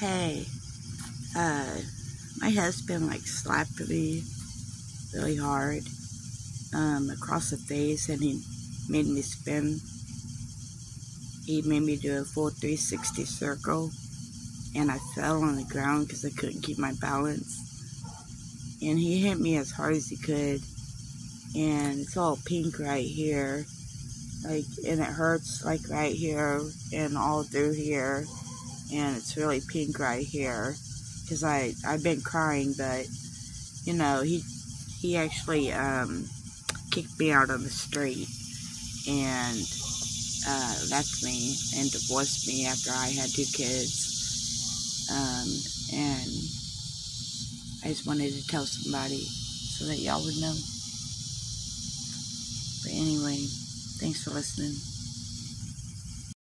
Hey, uh, my husband like slapped me really hard um, across the face and he made me spin. He made me do a full 360 circle and I fell on the ground because I couldn't keep my balance. And he hit me as hard as he could and it's all pink right here like and it hurts like right here and all through here and it's really pink right here because I I've been crying but you know he he actually um, kicked me out on the street and uh, left me and divorced me after I had two kids um, and I just wanted to tell somebody so that y'all would know but anyway Thanks for listening.